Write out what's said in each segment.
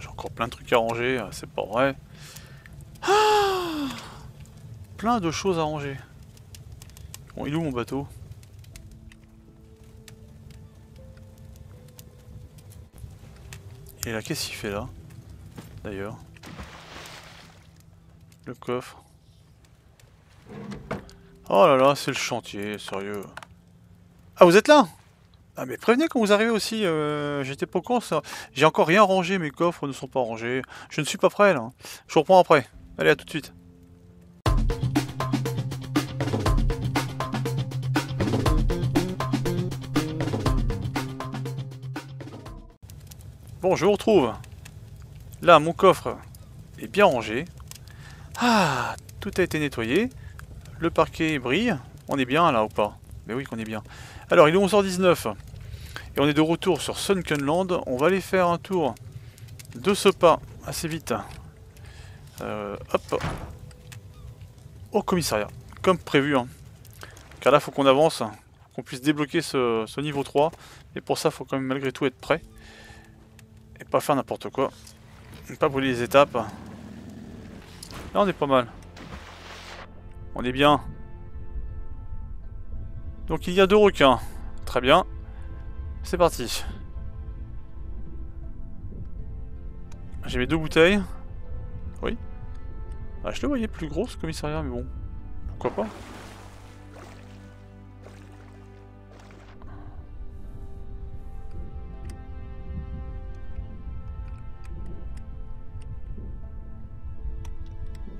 j'ai encore plein de trucs à ranger, c'est pas vrai. Ah plein de choses à ranger. Bon, il est où mon bateau? Et là, qu'est-ce qu'il fait là D'ailleurs? Le coffre. Oh là là, c'est le chantier, sérieux. Ah, vous êtes là? Ah, mais prévenez quand vous arrivez aussi, euh, j'étais pas con ça. J'ai encore rien rangé, mes coffres ne sont pas rangés. Je ne suis pas prêt là. Je vous reprends après. Allez, à tout de suite. Bon, je vous retrouve. Là, mon coffre est bien rangé. Ah, tout a été nettoyé. Le parquet brille. On est bien là ou pas? Mais oui qu'on est bien. Alors, il est 11h19. Et on est de retour sur Sunkenland. On va aller faire un tour de ce pas assez vite. Euh, hop. Au commissariat. Comme prévu. Hein. Car là, faut qu'on avance. Qu'on puisse débloquer ce, niveau 3. Et pour ça, faut quand même malgré tout être prêt. Et pas faire n'importe quoi. Pas brûler les étapes. Là on est pas mal. On est bien. Donc il y a deux requins. Très bien. C'est parti. J'ai mes deux bouteilles. Oui. Ah, je le voyais plus gros ce commissariat, mais bon. Pourquoi pas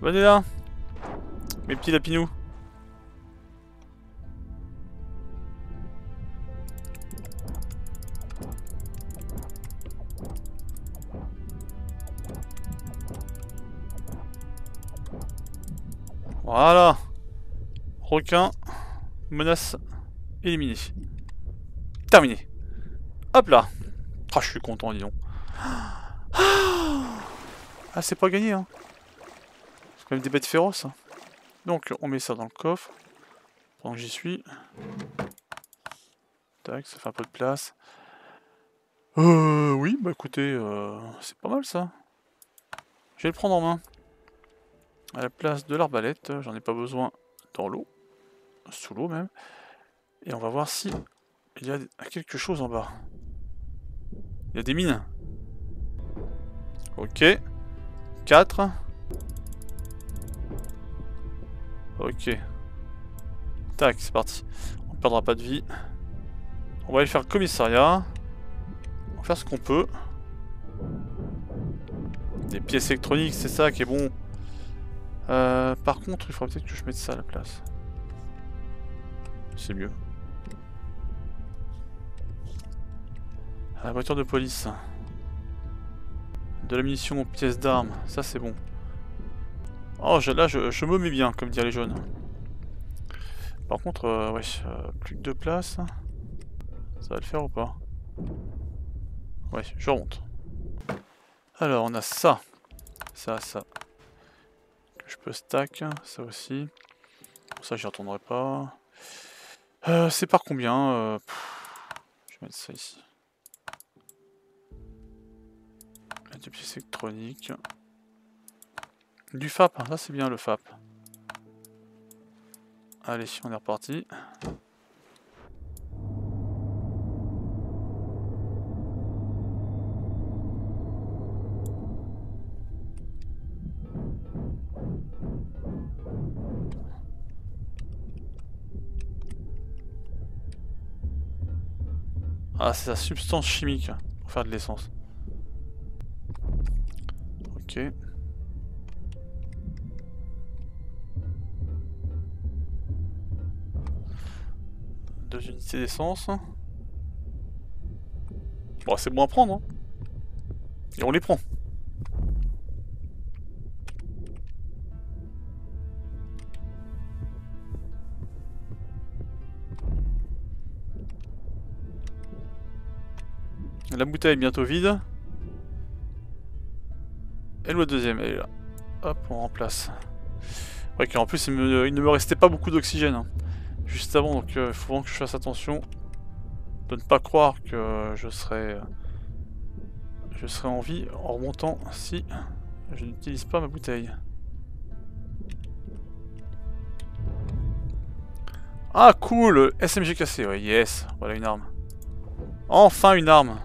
Venez là Mes petits lapinous Voilà Requin Menace éliminée. Terminé. Hop là Ah, je suis content, dis donc. Ah, c'est pas gagné, hein même des bêtes féroces. Hein. Donc on met ça dans le coffre. Pendant que j'y suis. Tac, ça fait un peu de place. Euh, oui, bah écoutez, euh, c'est pas mal ça. Je vais le prendre en main. À la place de l'arbalète, j'en ai pas besoin dans l'eau. Sous l'eau même. Et on va voir si il y a quelque chose en bas. Il y a des mines. Ok. 4. Ok. Tac, c'est parti. On perdra pas de vie. On va aller faire le commissariat. On va faire ce qu'on peut. Des pièces électroniques, c'est ça qui est bon. Euh, par contre, il faudrait peut-être que je mette ça à la place. C'est mieux. La voiture de police. De la munition aux pièces d'armes, ça c'est bon. Oh, là, je, me mets bien, comme dire les jeunes. Par contre, euh, ouais, euh, plus que deux places. Ça va le faire ou pas? Ouais, je remonte. Alors, on a ça. Ça, ça. Je peux stack. Ça aussi. ça, j'y retournerai pas. Euh, c'est par combien Je vais mettre ça ici. La pièces électroniques. Du FAP, ça c'est bien le FAP. Allez, on est reparti. Ah, c'est la substance chimique pour faire de l'essence. Ok. Deux unités d'essence. Bon, c'est bon à prendre. Hein. Et on les prend. La bouteille est bientôt vide. Et le deuxième, elle est là. Hop, on remplace. Ouais, en plus, il, ne me restait pas beaucoup d'oxygène. Hein juste avant, donc il euh, faut vraiment que je fasse attention de ne pas croire que je serai je serai en vie en remontant si je n'utilise pas ma bouteille. Ah cool SMG cassé, ouais, yes, voilà une arme. Enfin une arme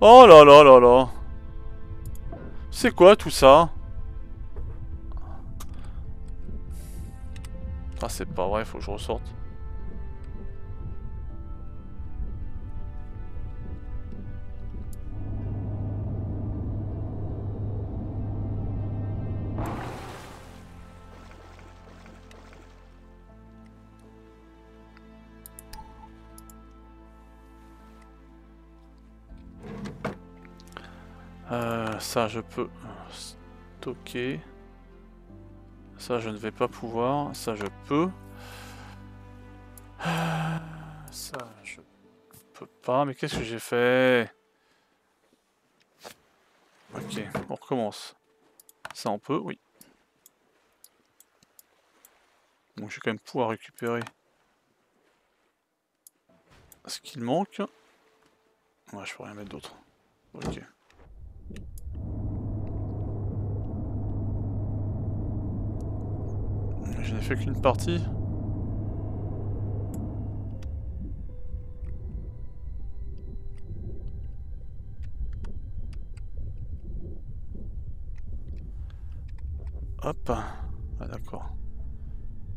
Oh là là là là C'est quoi tout ça? Ah c'est pas vrai, faut que je ressorte. Ça je peux stocker. Ça, je ne vais pas pouvoir. Ça, je peux. Ça, je peux pas. Mais qu'est-ce que j'ai fait? Ok, on recommence. Ça, on peut, oui. Donc, je vais quand même pouvoir récupérer ce qu'il manque. Ouais, je peux rien mettre d'autre. Ok. Je n'ai fait qu'une partie. Hop. Ah d'accord.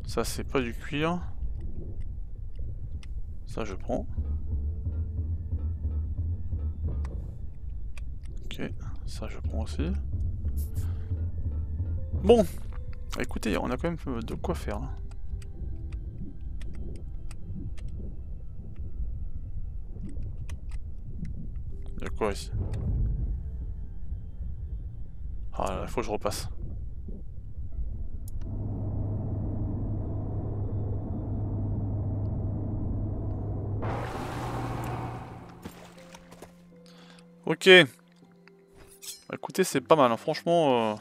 Ça c'est pas du cuir. Ça je prends. Ok, ça je prends aussi. Bon, Écoutez, on a quand même de quoi faire. Hein. Y a quoi ici? Ah là, il faut que je repasse. Ok. Écoutez, c'est pas mal, hein. franchement... Euh,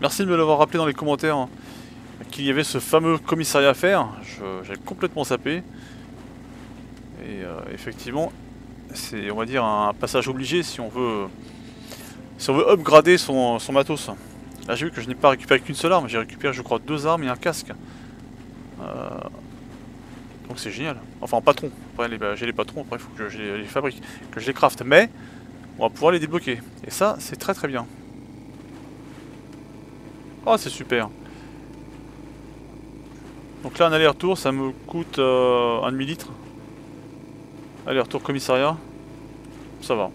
Merci de me l'avoir rappelé dans les commentaires hein, qu'il y avait ce fameux commissariat à faire. J'avais complètement sapé. Et euh, effectivement, c'est on va dire un passage obligé si on veut si on veut upgrader son, matos. Là j'ai vu que je n'ai pas récupéré qu'une seule arme, j'ai récupéré je crois deux armes et un casque. Euh, donc c'est génial. Enfin en patron. Après j'ai les patrons, après il faut que je les fabrique, que je les craft. Mais on va pouvoir les débloquer. Et ça c'est très très bien. Oh, c'est super. Donc là, un aller-retour, ça me coûte euh, un demi-litre. Aller-retour commissariat. Ça va.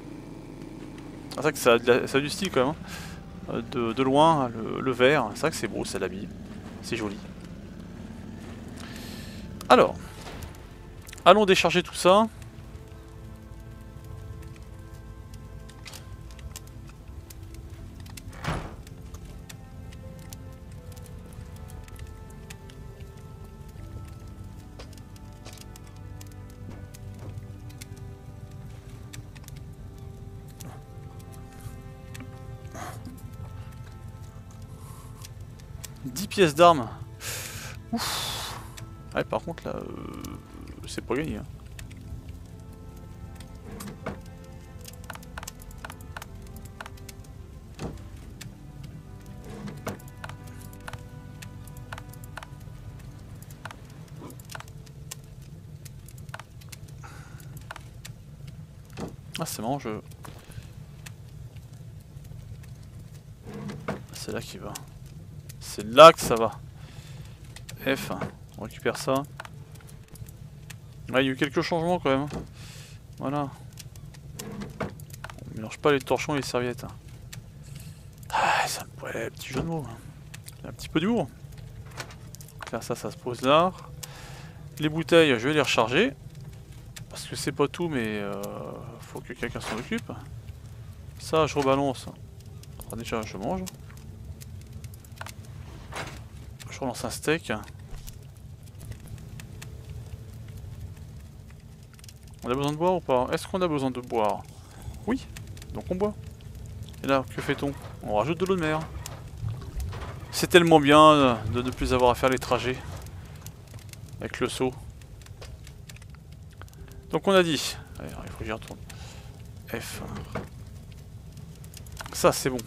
C'est vrai que ça a, du style quand même. Hein. De, loin, le, vert. C'est vrai que c'est beau, ça l'habille. C'est joli. Alors. Allons décharger tout ça. Pièces d'armes. Ouf. Par contre, là, euh, c'est pas gagné. Hein. Ah, c'est marrant, je... C'est là qui va. C'est là que ça va. F, on récupère ça. Il y a eu quelques changements quand même. Hein. Voilà. On mélange pas les torchons et les serviettes. Hein. Ah, ça me ouais, petit jeu de mots. Hein. Un petit peu d'humour. Là, ça, ça se pose là. Les bouteilles, je vais les recharger. Parce que c'est pas tout, mais euh, faut que quelqu'un s'en occupe. Ça, je rebalance. déjà, je mange. Je relance un steak. On a besoin de boire ou pas? Est-ce qu'on a besoin de boire? Oui, donc on boit. Et là, que fait-on? On rajoute de l'eau de mer. C'est tellement bien de ne plus avoir à faire les trajets avec le seau. Donc on a dit, il faut que j'y retourne. F. Ça c'est bon.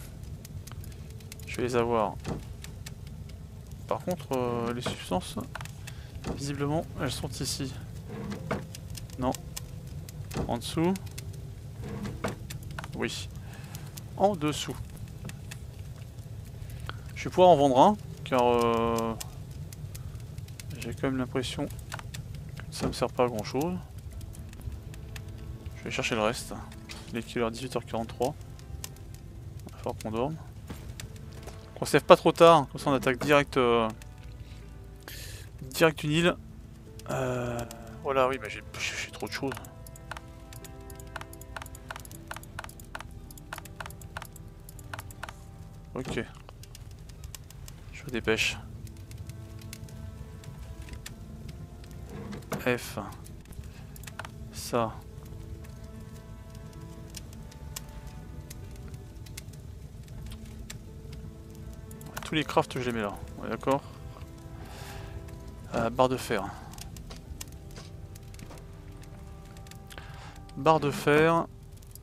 Je vais les avoir. Par contre, euh, les substances, visiblement, elles sont ici. Non. En dessous. Oui. En dessous. Je vais pouvoir en vendre un, car euh, j'ai quand même l'impression que ça me sert pas à grand chose. Je vais chercher le reste. Il est 18h43. Il va falloir qu'on dorme. Qu'on se lève pas trop tard, comme ça on attaque direct euh, direct une île. Euh, voilà, oui, mais j'ai trop de choses. Ok. Je me dépêche. F. Ça. Tous les crafts je les mets là, d'accord euh, Barre de fer. Barre de fer,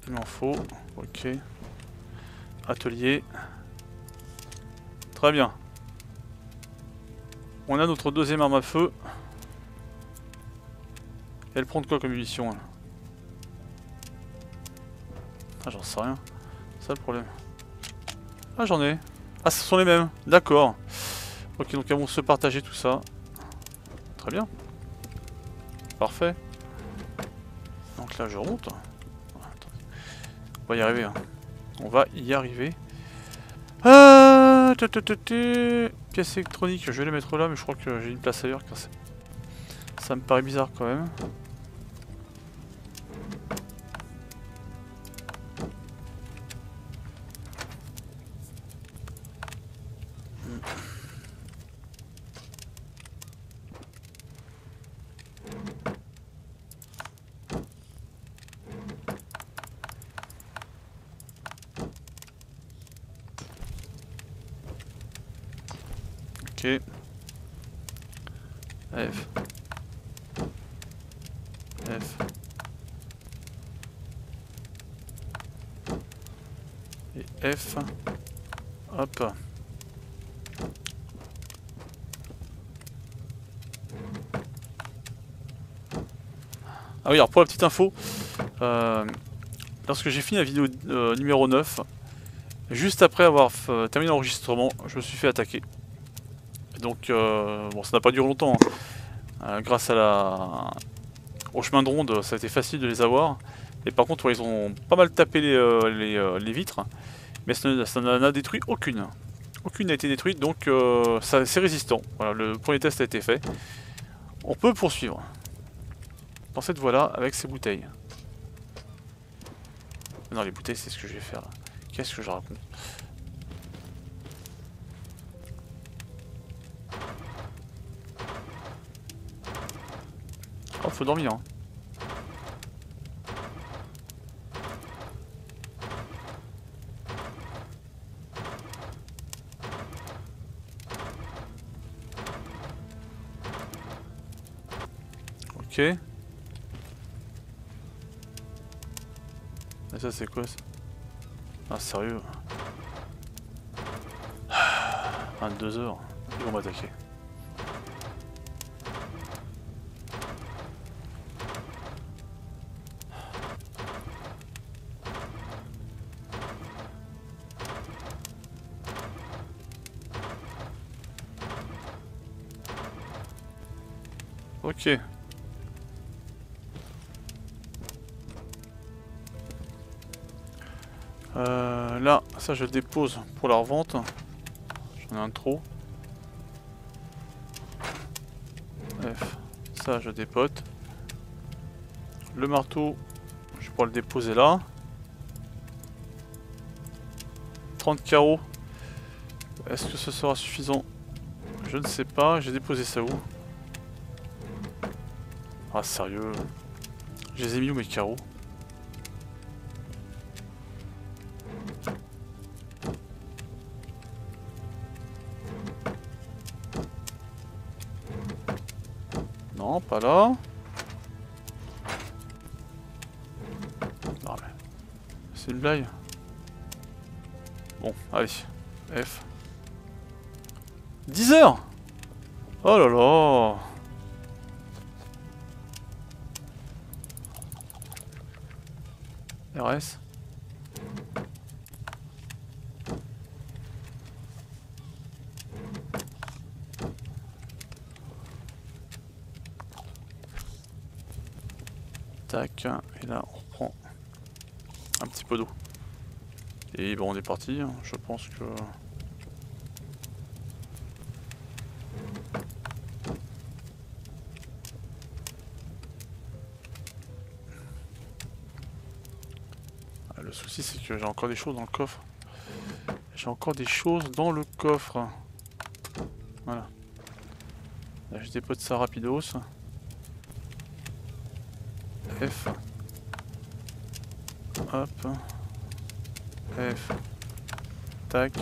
il m'en faut, ok. Atelier. Très bien. On a notre deuxième arme à feu. Elle prend de quoi comme munition Ah j'en sais rien. C'est ça le problème. Ah j'en ai. Ah, ce sont les mêmes. D'accord. Ok, donc elles vont se partager tout ça. Très bien. Parfait. Donc là, je remonte. On va y arriver. Hein. On va y arriver. Ah, Pièce électronique, je vais les mettre là, mais je crois que j'ai une place ailleurs car ça me paraît bizarre quand même. Pour la petite info, euh, lorsque j'ai fini la vidéo euh, numéro 9, juste après avoir euh, terminé l'enregistrement, je me suis fait attaquer. Donc, bon, ça n'a pas duré longtemps. Hein. Grâce à la... au chemin de ronde, ça a été facile de les avoir. Et par contre, ils ont pas mal tapé les, les, vitres. Mais ça n'en a détruit aucune. Aucune n'a été détruite, donc c'est résistant. Voilà, le premier test a été fait. On peut poursuivre. Dans cette voie-là, avec ces bouteilles. Non, les bouteilles, c'est ce que je vais faire. Qu'est-ce que je raconte? Oh, faut dormir. Hein. Ok. Ça c'est quoi ça Ah sérieux 22 heures, ils vont m'attaquer. Ça je dépose pour la revente. J'en ai un trop. Ça je dépote. Le marteau, je pourrais le déposer là. 30 carreaux. Est-ce que ce sera suffisant? Je ne sais pas, j'ai déposé ça où? Ah sérieux? Je les ai mis où mes carreaux? Non, pas là. Non mais... C'est une blague Bon, allez. F. 10 heures Oh là là RS Et là on reprend un petit peu d'eau. Et bon on est parti, hein. je pense que... Ah, le souci c'est que j'ai encore des choses dans le coffre. J'ai encore des choses dans le coffre. Voilà. Là j'ai ça rapidos. F. Hop. F. Tac.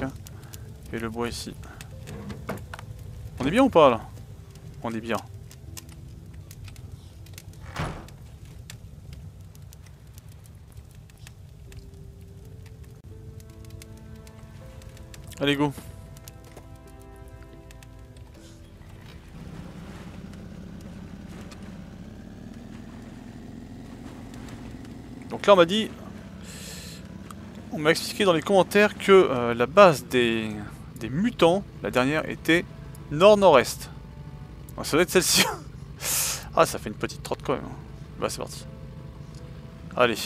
Et le bois ici. On est bien ou pas là? On est bien. Allez go Là on m'a dit... On m'a expliqué dans les commentaires que euh, la base des, des mutants, la dernière, était nord-nord-est. Ça doit être celle-ci. ah ça fait une petite trotte quand même. Bah c'est parti. Allez.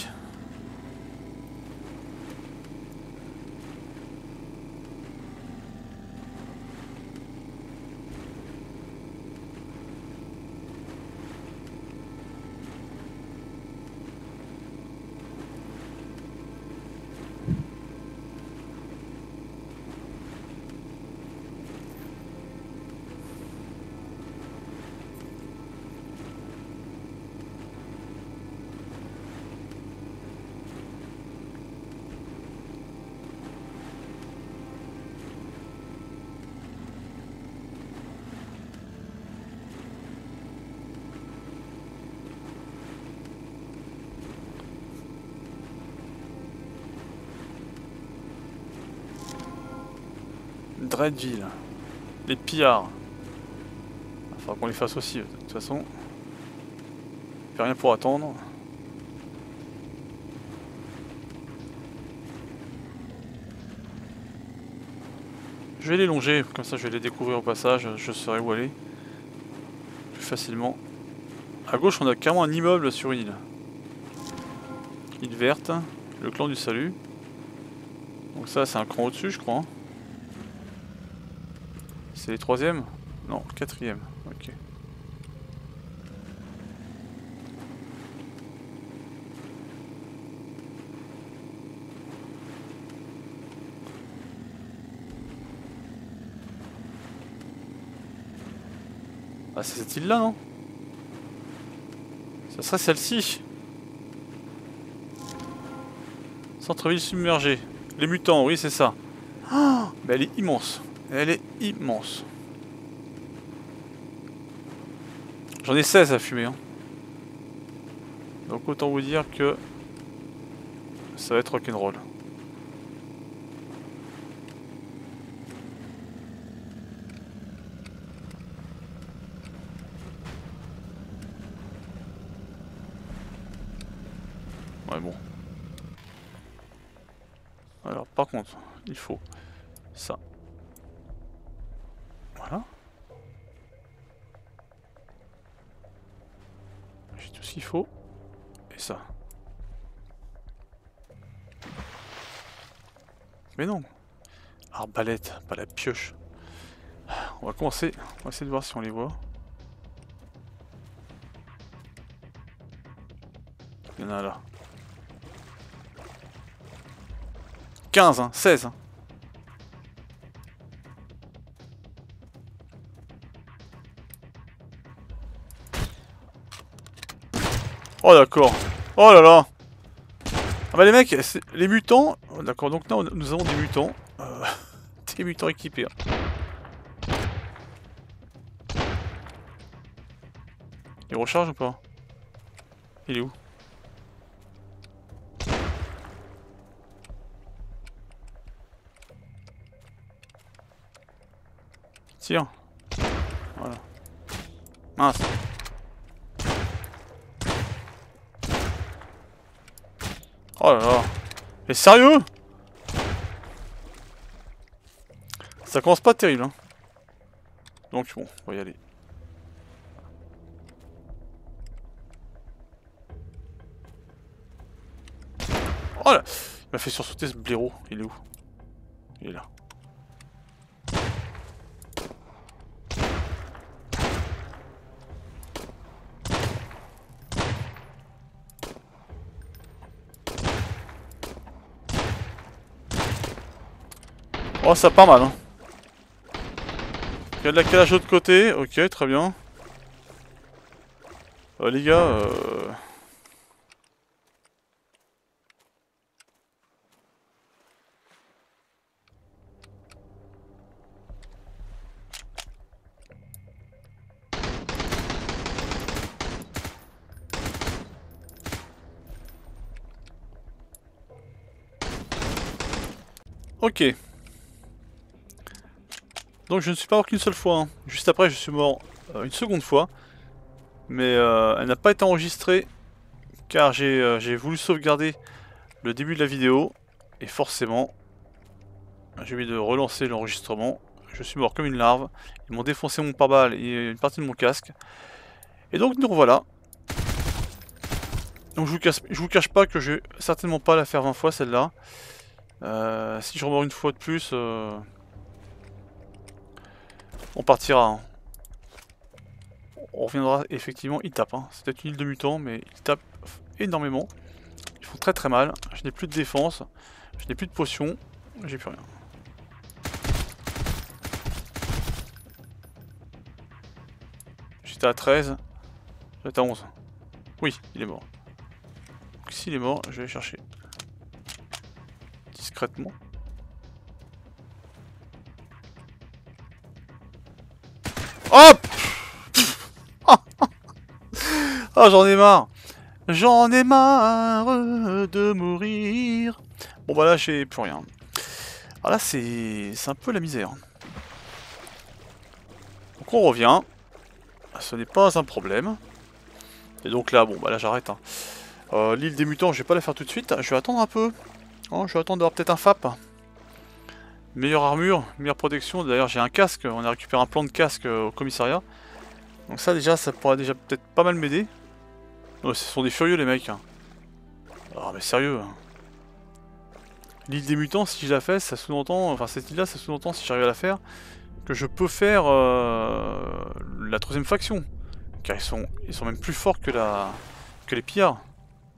Dreadville. Les pillards. Il faudra qu'on les fasse aussi, de toute façon. Fait rien pour attendre. Je vais les longer, comme ça je vais les découvrir au passage, je saurai où aller. Plus facilement. À gauche on a carrément un immeuble sur une île. Île verte, le clan du salut. Donc ça c'est un cran au-dessus je crois. Hein. C'est les troisièmes? Non, quatrième. Ok. Ah c'est cette île là non? Ça serait celle-ci Centre-ville submergé. Les mutants, oui c'est ça. Oh, mais elle est immense. Elle est immense. J'en ai 16 à fumer. Hein. Donc autant vous dire que ça va être rock'n'roll. Ouais bon. Alors par contre, il faut ça. Mais non Arbalète, pas la pioche. On va commencer. On va essayer de voir si on les voit. Il y en a là. 15, hein, 16. Hein. Oh d'accord. Oh là là. Ah bah les mecs, les mutants, Oh, d'accord, donc là nous avons des mutants. Euh, des mutants équipés. Hein. Il recharge ou pas? Il est où? Tire. Voilà. Mince. Oh là là. Mais sérieux? Ça commence pas terrible. Hein. Donc bon, on va y aller. Oh là Il m'a fait sursauter ce blaireau. Il est où? Il est là. Oh, ça pas mal, hein. Il y a de la calage de l'autre côté? Ok, très bien. Euh, les gars, euh... Ok. Donc je ne suis pas mort qu'une seule fois. Hein. Juste après, je suis mort euh, une seconde fois. Mais euh, elle n'a pas été enregistrée car euh, j'ai voulu sauvegarder le début de la vidéo. Et forcément, j'ai oublié de relancer l'enregistrement. Je suis mort comme une larve. Ils m'ont défoncé mon pare-balles et une partie de mon casque. Et donc nous revoilà. Donc je vous, cache, vous cache pas que je vais certainement pas la faire 20 fois celle-là. Si je remors une fois de plus, on partira. Hein. On reviendra, effectivement, il tape. Hein. C'est peut-être une île de mutants, mais il tape énormément. Ils font très très mal. Je n'ai plus de défense, je n'ai plus de potions, j'ai plus rien. J'étais à 13, j'étais à 11. Oui, il est mort. S'il est mort, je vais chercher discrètement. Hop Oh j'en ai marre J'en ai marre de mourir Bon bah là j'ai plus rien. Alors ah, là c'est un peu la misère. Donc on revient. Ce n'est pas un problème. Et donc là, bon bah là j'arrête. Hein. Euh, l'île des mutants, je vais pas la faire tout de suite. Je vais attendre un peu. Oh, je vais attendre d'avoir peut-être un FAP. Meilleure armure, meilleure protection. D'ailleurs, j'ai un casque. On a récupéré un plan de casque euh, au commissariat. Donc ça, déjà, ça pourrait déjà peut-être pas mal m'aider. Ce sont des furieux, les mecs. Oh, mais sérieux. Hein. L'île des mutants, si je la fais, ça sous-entend... Enfin, cette île-là, ça sous-entend, si j'arrive à la faire, que je peux faire euh, la troisième faction. Car ils sont, ils sont même plus forts que, la, que les pillards.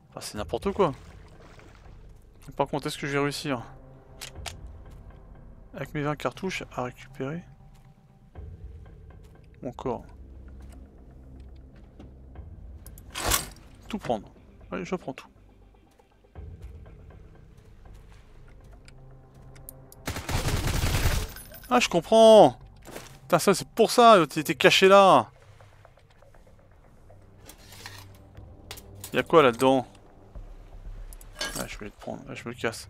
Enfin, c'est n'importe quoi. Par contre, est-ce que je vais réussir? Avec mes 20 cartouches à récupérer mon corps Tout prendre. Allez, je prends tout. Ah, je comprends Putain, ça, c'est pour ça, tu étais caché là Y'a quoi là-dedans? Je vais le prendre. je me casse.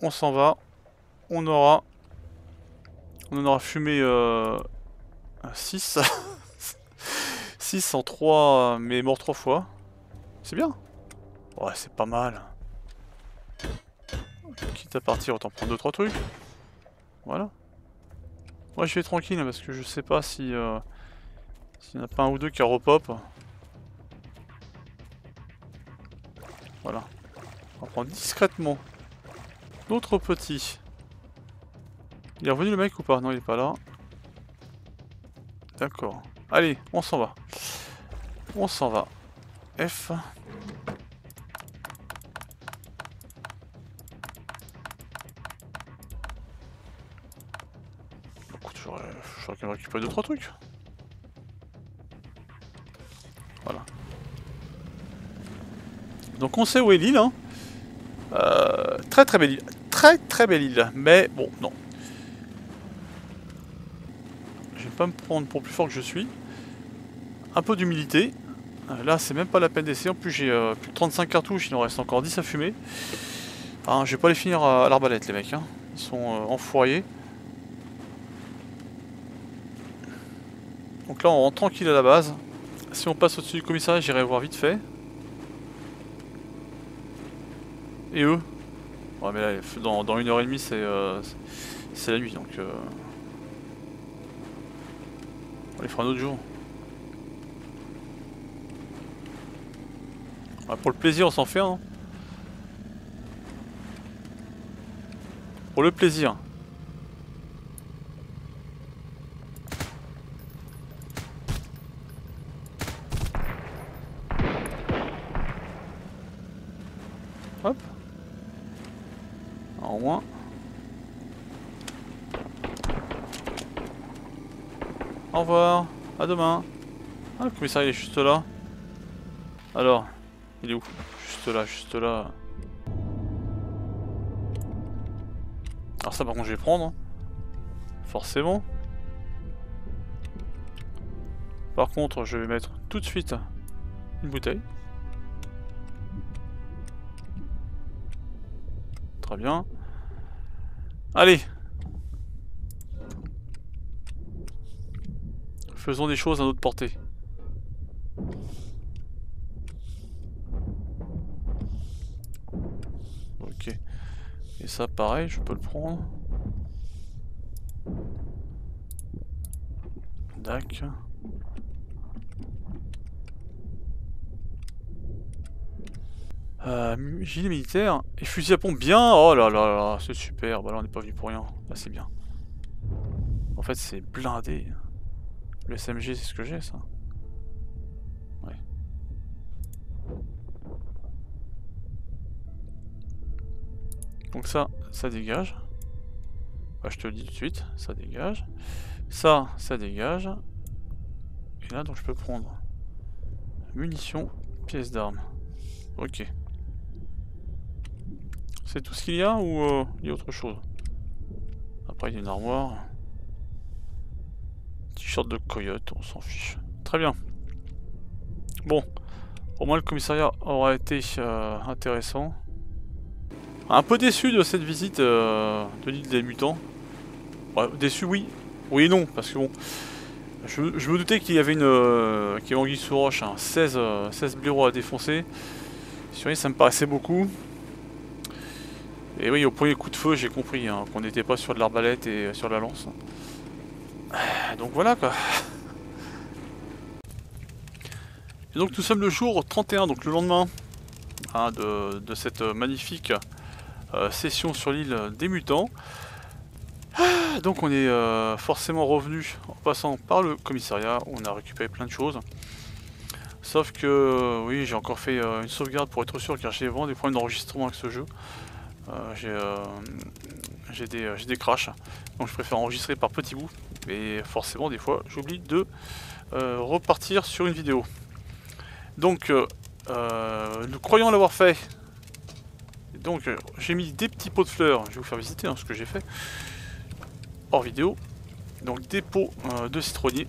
On s'en va. On aura... On en aura fumé... Euh... 6. 6 en 3, mais mort 3 fois. C'est bien. Ouais, c'est pas mal. Quitte à partir, autant prendre 2-3 trucs. Voilà. Moi, je vais tranquille, parce que je sais pas si... Euh... S'il n'y en a pas un ou deux qui repop. Voilà. On va prendre discrètement notre petit. Il est revenu le mec ou pas? Non, il est pas là. D'accord. Allez, on s'en va. On s'en va. F. Écoute, j'aurais quand même récupérer 2-3 trucs. Voilà. Donc on sait où est l'île. Hein. Euh, très très belle île. Très très belle île. Mais bon, non. Je vais pas me prendre pour plus fort que je suis. Un peu d'humilité. Euh, là, c'est même pas la peine d'essayer. En plus, j'ai euh, plus de 35 cartouches. Il en reste encore 10 à fumer. Hein, je vais pas les finir à, l'arbalète, les mecs. Hein. Ils sont enfoirés. Donc là, on rentre tranquille à la base. Si on passe au-dessus du commissariat, j'irai voir vite fait. Et eux? Ouais mais là, dans, une heure et demie c'est euh, c'est la nuit donc... Les fera un autre jour. pour le plaisir on s'en fait hein. Pour le plaisir. Hop. Au moins. Au revoir. À demain. Ah, le commissariat est juste là. Alors, il est où? Juste là, juste là. Alors ça par contre je vais prendre. Hein. Forcément. Par contre je vais mettre tout de suite une bouteille. Très bien. Allez Faisons des choses à notre portée. Ok. Et ça, pareil, je peux le prendre. D'accord. Euh, gilet militaire et fusil à pompe bien. Oh là là là, c'est super. Bah là on n'est pas venu pour rien. Là c'est bien. En fait c'est blindé. Le SMG c'est ce que j'ai ça. Ouais. Donc ça, ça dégage. Bah, je te le dis tout de suite, ça dégage. Ça, ça dégage. Et là donc je peux prendre munitions, pièces d'armes. Ok. C'est tout ce qu'il y a ou euh, il y a autre chose? Après il y a une armoire. De coyote, on s'en fiche. Très bien. Bon, au moins le commissariat aura été euh, intéressant. Un peu déçu de cette visite euh, de l'île des mutants. déçu oui, oui et non, parce que bon... Je, me doutais qu'il y avait une... qu'il y avait sous roche, 16, 16 blaireaux à défoncer. Sur ça me paraissait beaucoup. Et oui, au premier coup de feu, j'ai compris hein, qu'on n'était pas sur de l'arbalète et sur la lance. Donc voilà quoi. Et donc nous sommes le jour 31, donc le lendemain hein, de, cette magnifique euh, session sur l'île des mutants. Ah, donc on est euh, forcément revenu en passant par le commissariat, on a récupéré plein de choses. Sauf que oui j'ai encore fait euh, une sauvegarde pour être sûr car j'ai vraiment des problèmes d'enregistrement avec ce jeu. Euh, euh, j'ai des, euh, des crashs, donc je préfère enregistrer par petits bouts. Et forcément, des fois, j'oublie de repartir sur une vidéo. Donc, nous croyons l'avoir fait. Donc, j'ai mis des petits pots de fleurs. Je vais vous faire visiter hein, ce que j'ai fait hors vidéo. Donc, des pots de citronnier.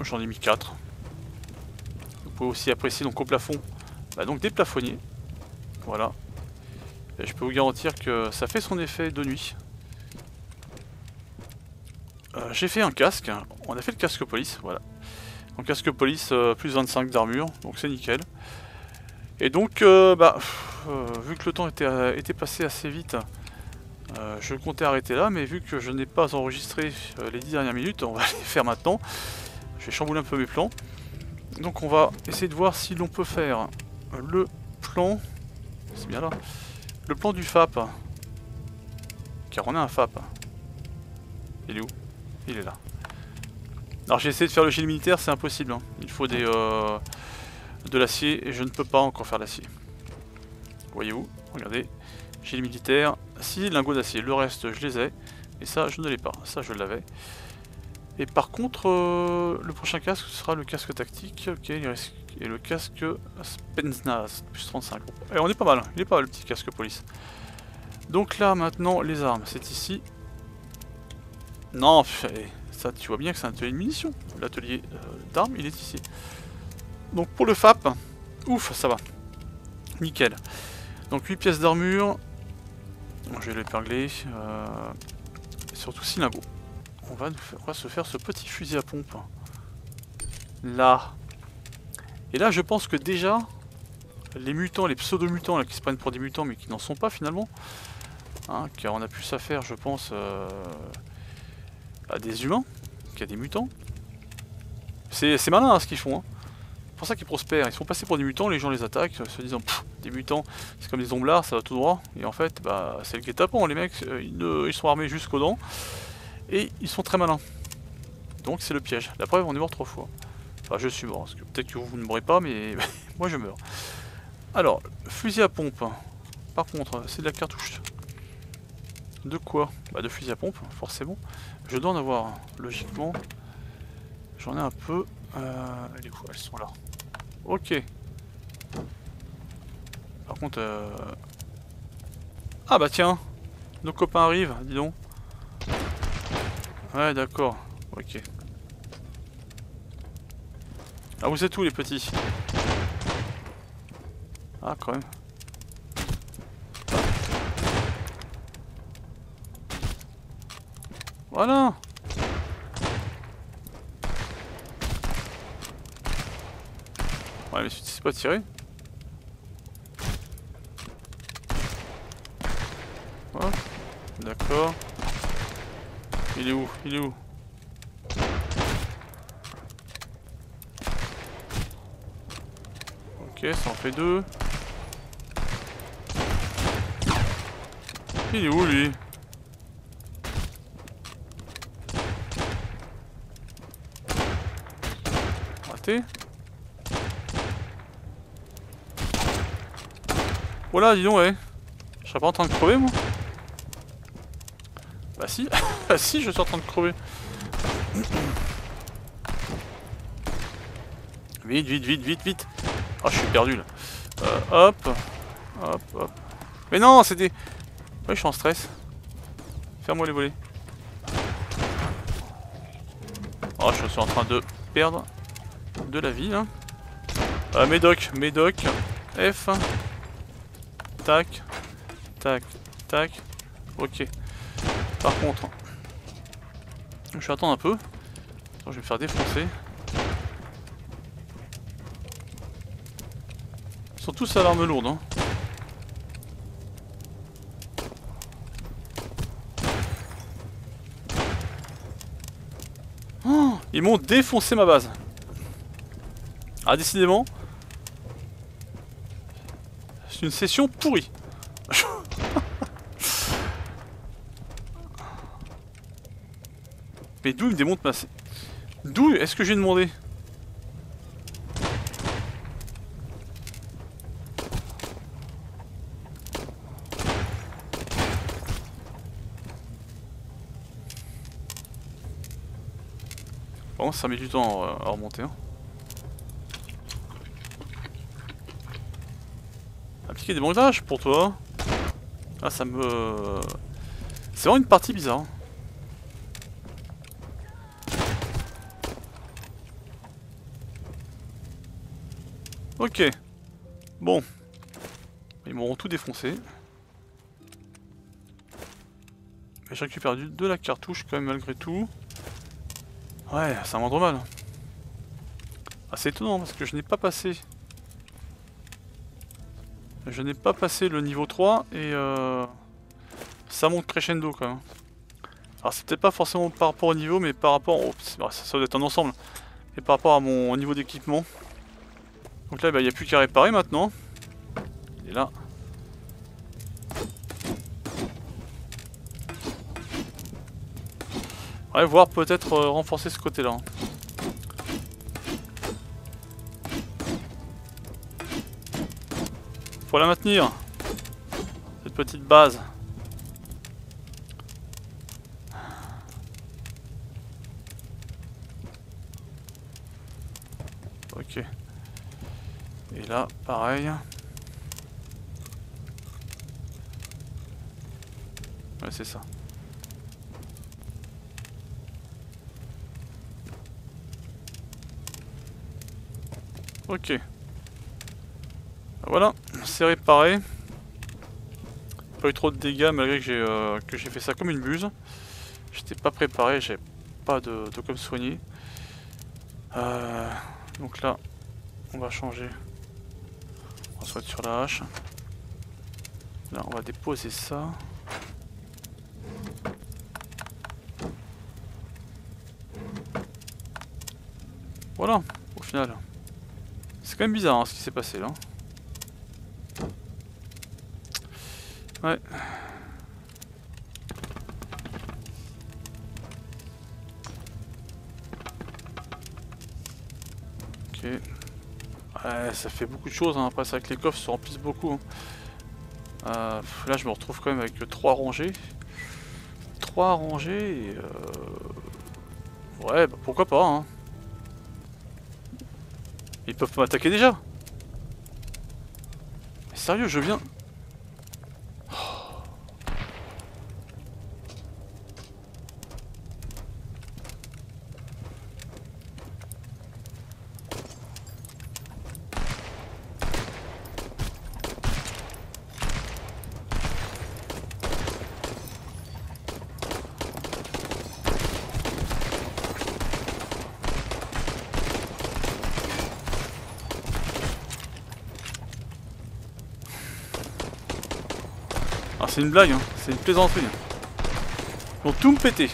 J'en ai mis 4. Vous pouvez aussi apprécier donc au plafond bah, donc des plafonniers. Voilà, je peux vous garantir que ça fait son effet de nuit. Euh, j'ai fait un casque, on a fait le casque police, voilà. Donc casque police euh, plus 25 d'armure, donc c'est nickel. Et donc, euh, bah, vu que le temps était, était passé assez vite, je comptais arrêter là, mais vu que je n'ai pas enregistré les 10 dernières minutes, on va les faire maintenant. Je vais chambouler un peu mes plans. Donc on va essayer de voir si l'on peut faire le plan... C'est bien là le plan du FAP. Car on a un FAP. Il est où? Il est là. Alors j'ai essayé de faire le gilet militaire, c'est impossible. Hein. Il faut des euh, de l'acier et je ne peux pas encore faire l'acier. Voyez-vous Regardez. Gilet militaire, 6 lingots d'acier. Le reste, je les ai. Et ça, je ne l'ai pas. Ça, je l'avais. Et par contre, euh, le prochain casque, sera le casque tactique. Ok, il reste et le casque Spensnaz, plus 35. Et on est pas mal, il est pas mal le petit casque police. Donc là maintenant les armes, c'est ici. Non, ça tu vois bien que c'est un atelier de munitions. L'atelier euh, d'armes il est ici. Donc pour le FAP, ouf ça va. Nickel. Donc 8 pièces d'armure. Je vais l'épingler. Euh, surtout 6 lingots. On va, on va se faire ce petit fusil à pompe. Là. Et là je pense que déjà, les mutants, les pseudo-mutants qui se prennent pour des mutants mais qui n'en sont pas finalement, hein, car on a plus à faire je pense euh, à des humains qu'à des mutants. C'est malin hein, ce qu'ils font. Hein. C'est pour ça qu'ils prospèrent. Ils sont passés pour des mutants, les gens les attaquent, se disant des mutants, c'est comme des omblards, ça va tout droit. Et en fait, bah, c'est le guet-apens. Les mecs, euh, ils, ils, sont armés jusqu'aux dents. Et ils sont très malins. Donc c'est le piège. La preuve, on est mort trois fois. Je suis mort. Parce que peut-être que vous ne mourrez pas, mais moi je meurs. Alors, fusil à pompe. Par contre, c'est de la cartouche. De quoi? Bah de fusil à pompe, forcément. Je dois en avoir, logiquement. J'en ai un peu. Euh, elles sont là. Ok. Par contre... Euh... Ah bah tiens Nos copains arrivent, dis donc. Ouais d'accord. Ok. Ah vous êtes où les petits? Ah quand même. Voilà. Ouais mais tu sais pas tirer D'accord. Il est où? Il est où? Ok, ça en fait deux. Il est où lui? Raté Voilà, dis donc, ouais. Je serais pas en train de crever, moi Bah si, bah si, je suis en train de crever. Vite, vite, vite, vite, vite. Oh, je suis perdu là. Euh, hop. Hop, hop. Mais non, c'était... Ouais, je suis en stress. Ferme-moi les volets. Oh, je suis en train de perdre de la vie, là. Euh, Médoc, Médoc. F. Tac. Tac. Tac. Ok. Par contre... Je vais attendre un peu. Je vais me faire défoncer. Ils sont tous à l'arme lourde. Hein. Oh, ils m'ont défoncé ma base. Ah, décidément. C'est une session pourrie. Mais d'où il me démonte ma... D'où est-ce que j'ai demandé? Ça met du temps à remonter. Hein. Appliquer des bandages pour toi. Ah ça me... C'est vraiment une partie bizarre. Hein. Ok. Bon. Ils m'auront tout défoncé. Mais je récupère de la cartouche quand même malgré tout. Ouais, un moindre mal. Ah, c'est étonnant parce que je n'ai pas passé. Je n'ai pas passé le niveau 3 et euh, ça monte crescendo quand même. Alors c'est peut-être pas forcément par rapport au niveau mais par rapport ça doit être un ensemble. Et par rapport à mon niveau d'équipement. Donc là bah, il n'y a plus qu'à réparer maintenant. Et là, Ouais, voir peut-être euh, renforcer ce côté-là. Faut la maintenir. Cette petite base. Ok. là, pareil. Ouais, c'est ça. Ok. Voilà, c'est réparé. Pas eu trop de dégâts malgré que j'ai euh, fait ça comme une buse. J'étais pas préparé, j'avais pas de, de comme soigner. Euh, donc là, on va changer. On va se mettre sur la hache. Là, on va déposer ça. Voilà, au final. C'est quand même bizarre hein, ce qui s'est passé là. Ouais. Ok. Ouais, ça fait beaucoup de choses, hein. après c'est vrai que les coffres se remplissent beaucoup. Hein. Euh, là je me retrouve quand même avec 3 rangées. 3 rangées et... Euh... Ouais, bah, pourquoi pas hein. Peuvent m'attaquer déjà. Mais sérieux, je viens... c'est une blague, hein. c'est une plaisanterie. Ils vont tout me péter.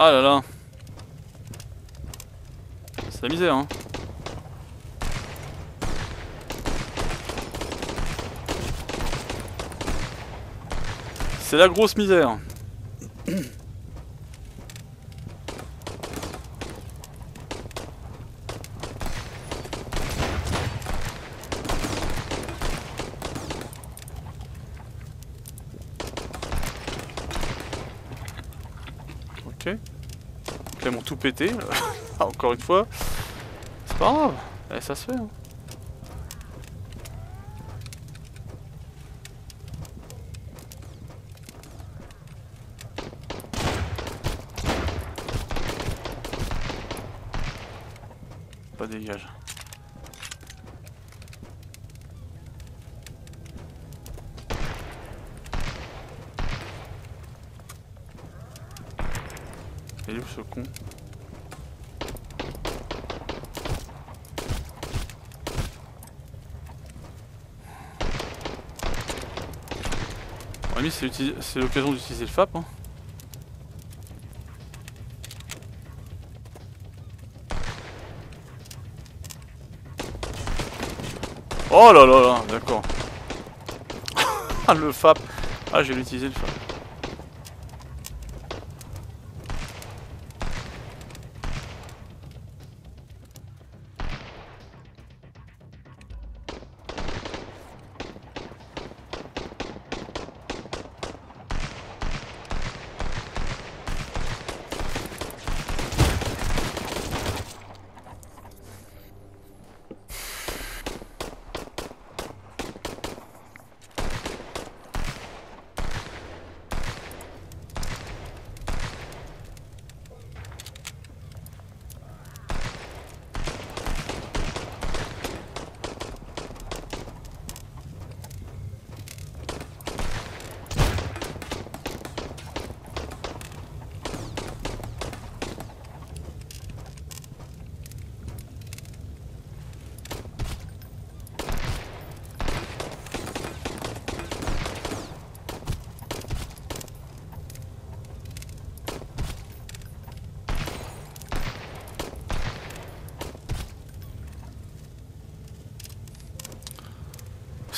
Ah là là. C'est la misère hein. C'est la grosse misère. Pété. Encore une fois. C'est pas grave. Eh, ça se fait. Hein. Pas dégage. Il est où ce con? C'est l'occasion d'utiliser le FAP hein. Oh là là là, d'accord. le FAP. Ah, je vais l'utiliser le FAP.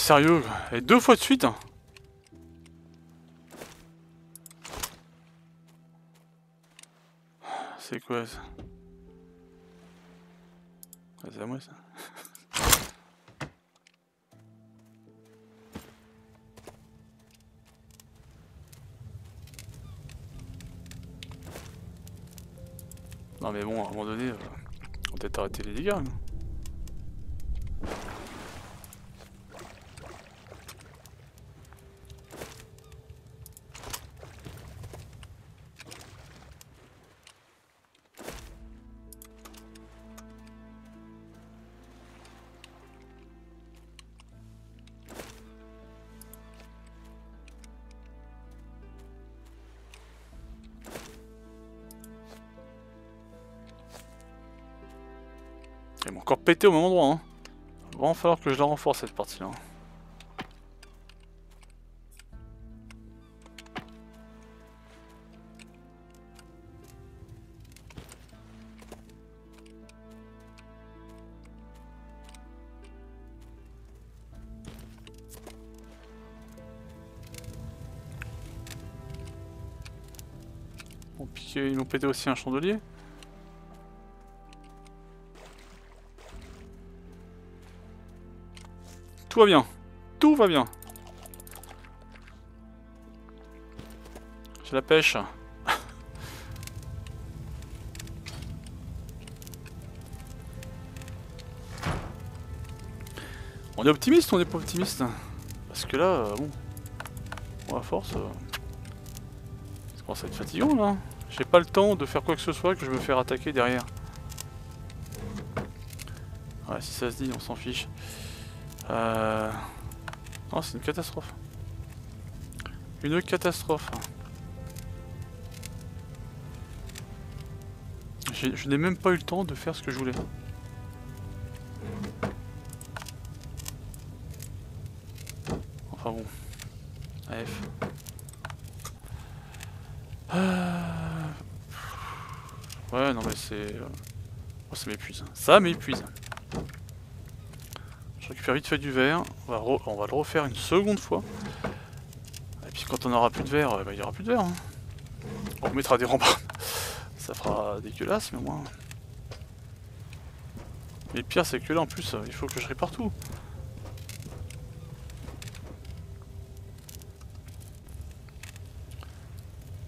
Sérieux Et deux fois de suite hein. C'est quoi ça? Ah, C'est à moi ça Non mais bon, à un moment donné, euh, on peut-être arrêter les dégâts. Elle pété au même endroit. Hein. Il va falloir que je la renforce cette partie-là. Bon, ils m'ont pété aussi un chandelier. Tout va bien. Tout va bien. J'ai la pêche. on est optimiste ou on n'est pas optimiste? Parce que là, euh, bon... À force... Euh, ça commence être fatigant, là. J'ai pas le temps de faire quoi que ce soit que je me faire attaquer derrière. Ouais, si ça se dit, on s'en fiche. Euh... Oh, c'est une catastrophe. Une catastrophe. Je n'ai même pas eu le temps de faire ce que je voulais. Enfin bon. F. Euh, ouais, non mais c'est... Euh, oh, ça m'épuise. Ça m'épuise récupère vite fait du verre. On va, le refaire une seconde fois. Et puis quand on aura plus de verre, euh, bah, il n'y aura plus de verre. Hein. On remettra des remparts. Ça fera dégueulasse, mais au moins... Mais pire, c'est que là, en plus, il faut que je répare tout.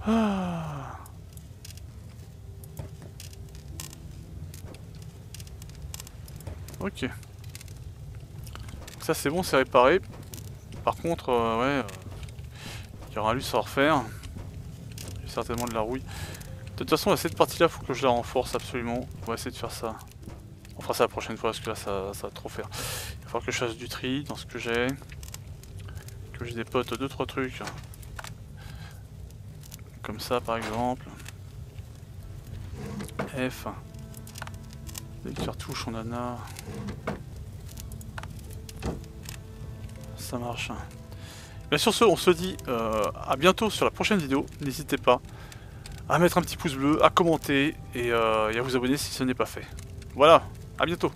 Ah. Ok. Ça c'est bon, c'est réparé. Par contre, euh, ouais, euh, il y aura un luxe à refaire. Il y a certainement de la rouille. De toute façon, cette partie-là, faut que je la renforce absolument. On va essayer de faire ça. On fera ça la prochaine fois parce que là, ça, va trop faire. Il va falloir que je fasse du tri dans ce que j'ai. Que j'ai des potes 2-3 trucs. Comme ça, par exemple. F. Des cartouches, on en a. marche. Bien sur ce, on se dit euh, à bientôt sur la prochaine vidéo. N'hésitez pas à mettre un petit pouce bleu, à commenter et, euh, et à vous abonner si ce n'est pas fait. Voilà, à bientôt